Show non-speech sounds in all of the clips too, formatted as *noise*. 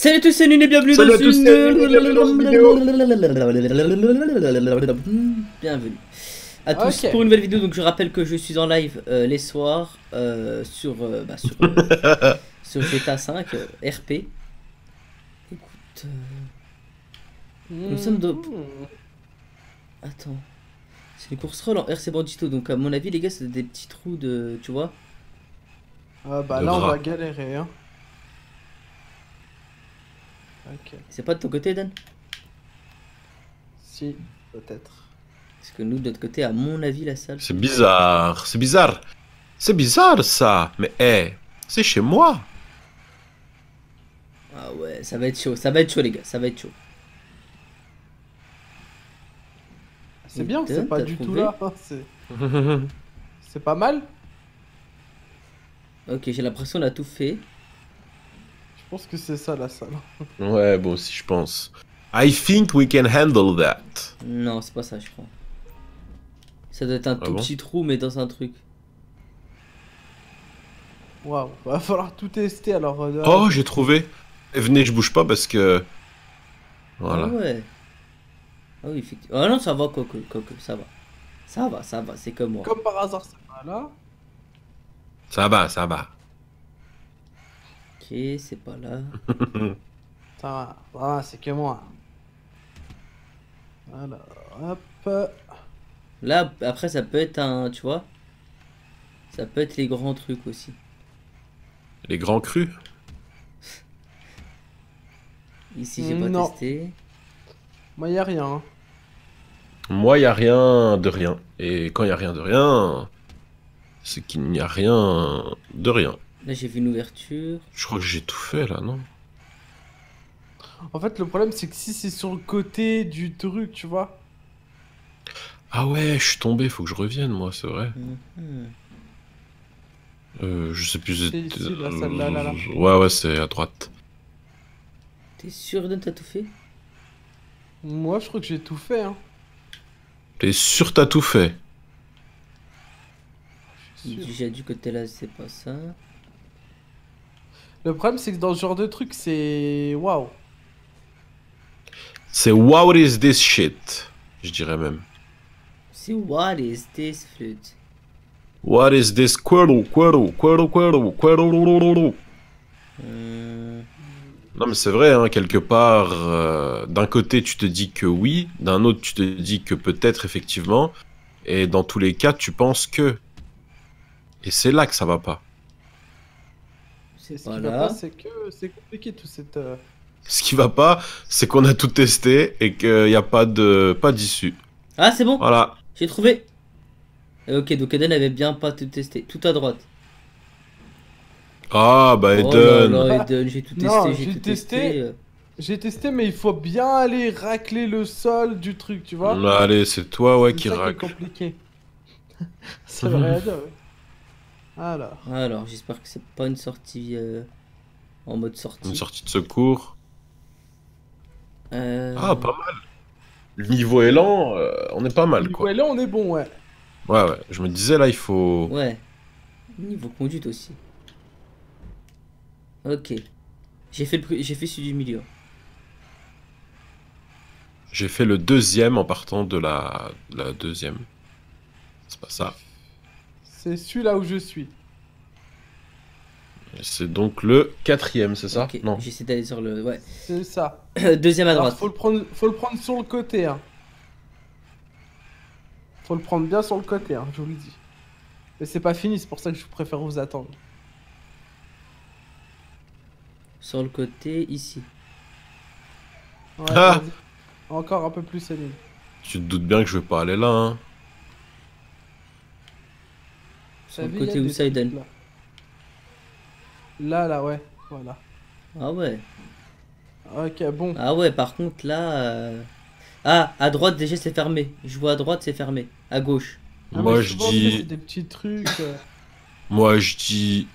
Salut à tous, c'est Nune et bienvenue Salut dans à tous, une... bienvenue dans cette Bienvenue à tous Ok. pour une nouvelle vidéo. Donc je rappelle que je suis en live euh, les soirs euh, sur, euh, bah, sur, euh, *laughs* sur GTA 5 euh, RP. Écoute, euh, Nous sommes de- attends, c'est une course roll en RC Bandito. Donc à mon avis les gars c'est des petits trous de, tu vois. Ah bah là on va galérer hein. Ok, C'est pas de ton côté Dan? Si, peut-être. Parce que nous de notre côté à mon avis la salle. C'est bizarre, c'est bizarre. C'est bizarre ça. Mais hé, c'est chez moi. Ah ouais, ça va être chaud, ça va être chaud les gars, ça va être chaud. C'est bien, c'est pas du tout là. hein, *laughs* C'est c'est pas mal. Ok, j'ai l'impression qu'on a tout fait. Je pense que c'est ça la salle. ouais, bon, si je pense. I think we can handle that. Non, c'est pas ça, je crois. Ça doit être un Ah tout bon petit trou, mais dans un truc. Waouh, va falloir tout tester alors. euh, Oh, j'ai trouvé. Eh, Venez, je bouge pas parce que. Voilà. Ah ouais. Ah oui, effectivement. Ah non, ça va, Coco, Coco, ça va. Ça va, ça va, c'est comme moi. Comme par hasard, c'est pas là. Ça va, ça va. Ok, c'est pas là. *laughs* Ça va, voilà, c'est que moi. Alors, hop. Là, après, ça peut être un. Tu vois Ça peut être les grands trucs aussi. Les grands crus? *laughs* Ici, j'ai pas Non. testé. Moi y a rien. hein. Moi, y a rien de rien. Et quand y a rien de rien, c'est qu'il n'y a rien de rien. Là, j'ai vu une ouverture. Je crois que j'ai tout fait là, non? En fait, le problème c'est que si c'est sur le côté du truc, tu vois. Ah ouais, je suis tombé, faut que je revienne, moi, c'est vrai. Mhm. Euh, je sais plus. C'est c'était- ici, la salle, là, là, là. Ouais, ouais, c'est à droite. T'es sûr, Dan, t'as tout fait Moi je crois que j'ai tout fait. Hein. T'es sûr t'as tout fait? J'ai du côté là, c'est pas ça. Le problème c'est que dans ce genre de truc, c'est. Waouh. C'est what is this shit? Je dirais même. C'est what is this flute? What is this quirtle, quirtle, quirtle, quirtle, quirtle Euh, Non mais c'est vrai, hein, quelque part, euh, d'un côté tu te dis que oui, d'un autre tu te dis que peut-être effectivement, et dans tous les cas tu penses que. Et c'est là que ça va pas. C'est ce qui va pas, c'est que c'est compliqué tout cette. euh, Ce qui va pas, c'est qu'on a tout testé et qu'il n'y a pas de pas d'issue. Ah, c'est bon Voilà. J'ai trouvé Ok, donc Eden avait bien pas tout testé. Tout à droite. Ah bah Oh Eden. là, Eden, j'ai tout testé, Non, j'ai testé. testé. euh. J'ai testé, mais il faut bien aller racler le sol du truc, tu vois. Allez, c'est toi ouais C'est qui racle. compliqué. *laughs* ça veut rien dire. ouais. Alors. Alors, j'espère que c'est pas une sortie euh, en mode sortie. Une sortie de secours. Euh, Ah, pas mal. Le niveau est lent, euh, on est pas mal quoi. Ouais, là on est bon, ouais. Ouais, ouais. Je me disais là, il faut. Ouais. Niveau conduite aussi. Ok. J'ai fait, le j'ai fait celui du milieu. J'ai fait le deuxième en partant de la, de la deuxième. C'est pas ça. C'est celui-là où je suis. C'est donc le quatrième, c'est ça Non. J'essaie d'aller sur le. Ouais. C'est ça. *clears throat* Deuxième à Alors, droite. faut le prendre, faut le prendre sur le côté, hein. Faut le prendre bien sur le côté, hein, je vous le dis. Mais c'est pas fini, c'est pour ça que je préfère vous attendre. Sur le côté, ici. Ouais, Ah. Encore un peu plus, Céline. Tu te doutes bien que je vais pas aller là, hein. Sur le vu, côté où ça, Là. là, là, ouais. Voilà. Ah ouais. Ok, bon. Ah ouais, par contre là. euh, Ah, à droite déjà c'est fermé. Je vois à droite c'est fermé. À gauche. Ah, Moi je dis. C'est des petits trucs. euh. *laughs* Moi je dis.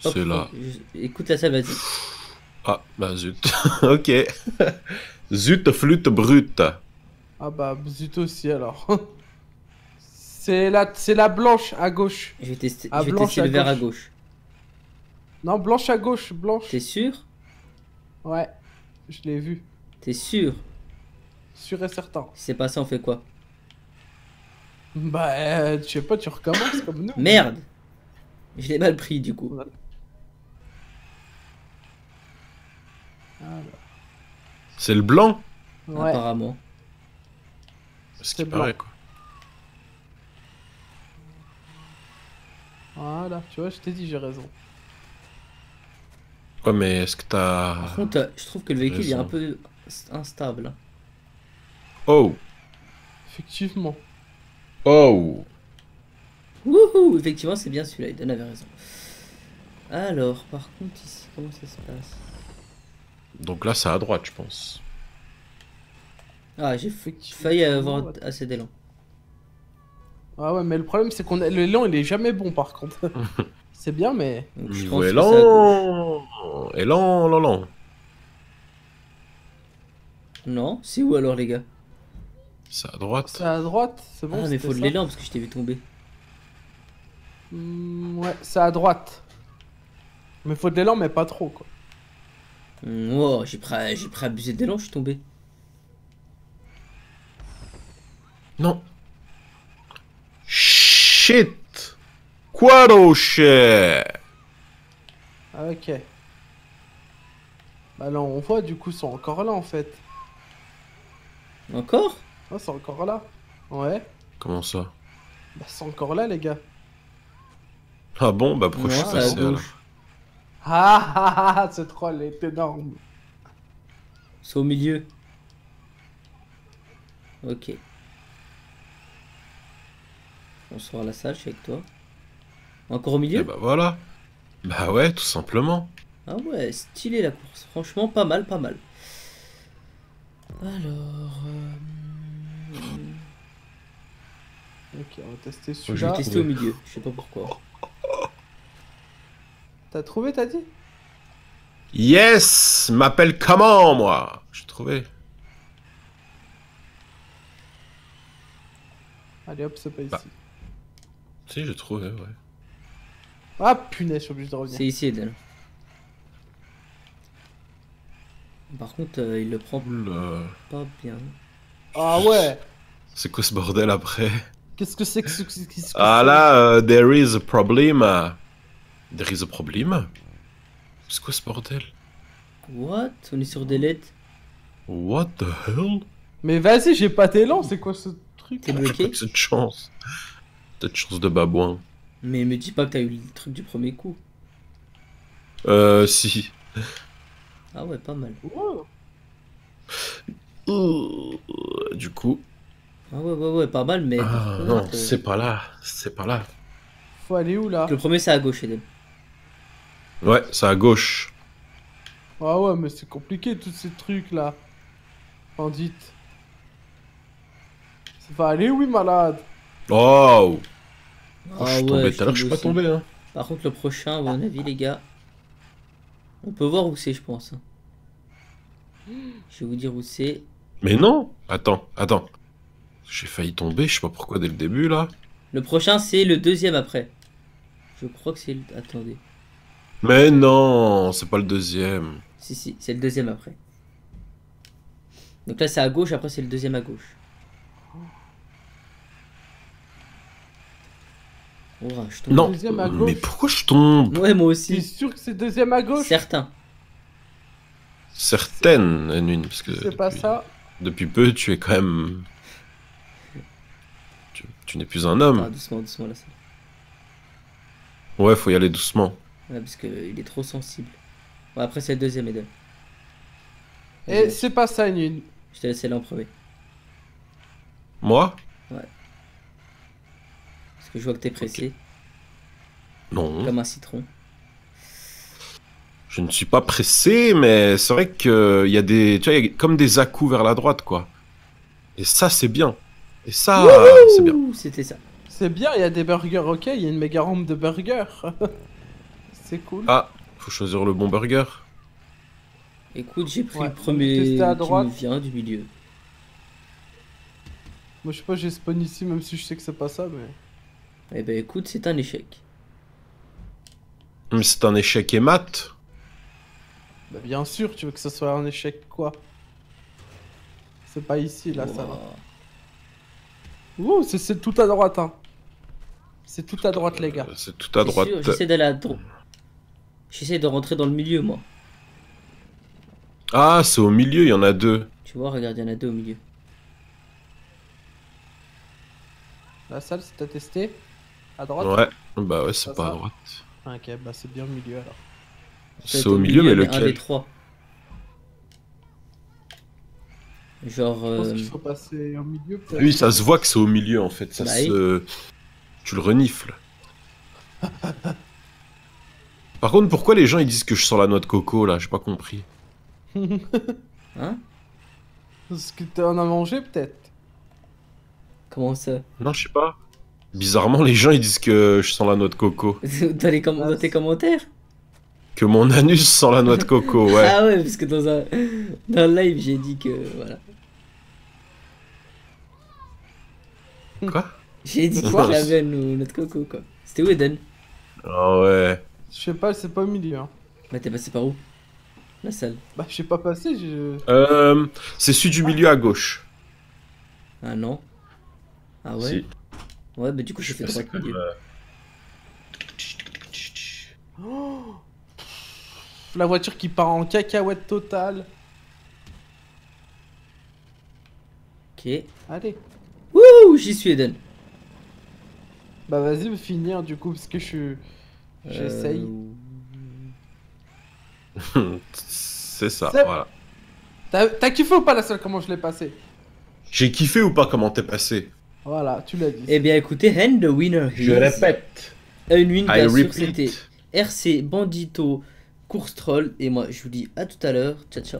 C'est là. je- Écoute la salle, vas-y. *laughs* Ah, bah zut. *laughs* ok. zut, flûte brute. Ah bah, zut aussi alors. C'est la, c'est la blanche à gauche. Je vais tester, À je vais à le vert à gauche. Non, blanche à gauche, blanche. T'es sûr? Ouais, je l'ai vu. T'es sûr? Sûr et certain. Si c'est pas ça, on fait quoi? Bah, euh, je sais pas, tu recommences comme nous. Merde Je l'ai mal pris du coup. C'est le blanc? Ouais. Apparemment. Ce C'est qui blanc. paraît, quoi. Voilà, tu vois, je t'ai dit, j'ai raison. Ouais, mais est-ce que t'as. Par contre, je trouve que le véhicule il est un peu instable. hein. Oh Effectivement. Oh Wouhou Effectivement, c'est bien celui-là, Eden avait raison. Alors, par contre, ici, comment ça se passe? Donc là, c'est à droite, je pense. Ah, j'ai failli avoir assez d'élan. Ah ouais, mais le problème, c'est qu'on a... l'élan, il est jamais bon, par contre. *laughs* c'est bien, mais... Je pense que élan Élan, élan, élan. Non, c'est où alors, les gars? C'est à droite. C'est à droite, c'est bon Ah, mais c'était faut de ça l'élan parce que je t'ai vu tomber. Hmm, Ouais, c'est à droite. Mais faut de l'élan, mais pas trop, quoi. Hmm, Wow, j'ai pris, j'ai pris abusé d'élan, je suis tombé. Non. Shit Quado shit Ah, ok. Bah là, on voit, du coup, ils sont encore là, en fait. Encore? Ah, c'est encore là. Ouais. Comment ça? Bah, c'est encore là, les gars. Ah bon? Bah pourquoi Non, je suis c'est à passé alors gauche. Ah, ah, ah, ah, ce troll est énorme. C'est au milieu. Ok. Bonsoir la salle, je suis avec toi. Encore au Et milieu bah voilà. Bah ouais, tout simplement. Ah ouais, stylé la course. Franchement, pas mal, pas mal. Alors... euh, Ok, on va tester Je vais celui-là. tester au milieu, je sais pas pourquoi. *laughs* T'as trouvé, t'as dit? Yes M'appelle comment, moi? J'ai trouvé. Allez hop, c'est pas ici. Bah. Si, j'ai trouvé, ouais. Ah punaise, je suis obligé de revenir. C'est ici, Eden. Par contre, euh, il le prend Oula. pas bien. Ah ouais C'est quoi ce bordel après? Qu'est-ce que c'est que ce que Ah c'est? là, euh, there is a problem. There is a problem? C'est quoi ce bordel? What? On est sur des lettres. What the hell? Mais vas-y, j'ai pas d'élan, c'est quoi ce truc? T'es J'ai pas bloqué cette chance. Cette chance de babouin. Mais me dis pas que t'as eu le truc du premier coup. Euh, si. Ah ouais, pas mal. Euh, Du coup. Ah ouais, ouais, ouais, pas mal, mais... Ah contre, non, euh, c'est pas là. C'est pas là. Faut aller où là? Le premier, c'est à gauche, Eden. Ouais, c'est à gauche. Ah ouais, mais c'est compliqué tous ces trucs là. Bandite. Ça va aller oui, malade? Oh, oh Ah Je suis tombé tout à l'heure, je suis pas aussi. tombé. Hein. Par contre, le prochain, à mon avis, les gars... On peut voir où c'est, je pense. Je vais vous dire où c'est. Mais non Attends, attends. J'ai failli tomber, je sais pas pourquoi dès le début là. Le prochain, c'est le deuxième après. Je crois que c'est le... Attendez. Mais non, c'est pas le deuxième. Si, si, c'est le deuxième après. Donc là, c'est à gauche, après, c'est le deuxième à gauche. Oh, je tombe. Non, deuxième à gauche. mais pourquoi je tombe Ouais, moi T'es aussi. sûr que c'est deuxième à gauche? Certains. Certaines, Nune, parce que C'est pas ça depuis peu, tu es quand même... Tu, tu n'es plus un Ah, homme. doucement, doucement, là, ça. Ouais, faut y aller doucement. Ouais, parce qu'il est trop sensible. Ouais, après, c'est le deuxième, Eden. Et c'est pas ça, une. Je t'ai laissé là en premier. Moi? Parce que je vois que t'es pressé, Non. comme un citron. Je ne suis pas pressé, mais c'est vrai qu'il y a des... Tu vois, il y a comme des à-coups vers la droite, quoi. Et ça, c'est bien. Et ça, c'est bien. C'était ça. C'est bien, il y a des burgers, ok, il y a une méga rampe de burgers. *laughs* c'est cool. Ah, faut choisir le bon burger. Écoute, j'ai pris Ouais, le premier à qui droite. me vient du milieu. Moi, je sais pas, j'ai spawn ici, même si je sais que c'est pas ça, mais. Eh ben écoute, c'est un échec. Mais C'est un échec et mat. Bah bien sûr, tu veux que ce soit un échec quoi? C'est pas ici là, ça va. Wow. Ouh, c'est- c'est tout à droite hein. C'est tout à droite les gars. Euh, C'est tout à droite. J'essaie d'aller à droite. J'essaie de rentrer dans le milieu, moi. Ah, c'est au milieu, il y en a deux. Tu vois, regarde, il y en a deux au milieu. La salle, c'est à tester À droite Ouais, bah ouais, c'est pas à droite. Ah, Ok, bah c'est bien au milieu alors. C'est au milieu, mais Un des lequel trois. Genre. Je pense euh, qu'il faut passer au milieu peut-être. Oui, ça se voit que c'est au milieu en fait. Ça Bah se... Tu le renifles. *laughs* Par contre, pourquoi les gens ils disent que je sens la noix de coco là? J'ai pas compris. *laughs* Hein? Parce que t'en as mangé peut-être Comment ça? Non, je sais pas. Bizarrement, les gens ils disent que je sens la noix de coco. *laughs* dans, les com- Ah, dans tes commentaires Que mon anus sent la noix de coco, *laughs* ouais. Ah ouais, parce que dans un dans le live, j'ai dit que. Voilà. Quoi? J'ai dit Quoi? Que *laughs* j'avais nous- notre coco, quoi. C'était où Eden? Ah ouais. Je sais pas, c'est pas au milieu. Hein. Bah, t'es passé par où? La salle. Bah, je sais pas passer, je. Euh, c'est celui du milieu à gauche. Ah non. Ah ouais? Si. Ouais, bah du coup, Je droite pas, milieu. euh, Oh La voiture qui part en cacahuète totale. Ok. Allez. Wouh, j'y suis Eden. Bah, vas-y, finir du coup, parce que je suis. J'essaye. Euh, *laughs* c'est ça, voilà. T'as kiffé ou pas la salle Comment je l'ai passé J'ai kiffé ou pas comment t'es passé? Voilà, tu l'as dit. Eh bien, écoutez, hand the winner Je is- répète. Une win, bien sûr, c'était RC Bandito Course Troll. Et moi, je vous dis à tout à l'heure. Ciao, ciao.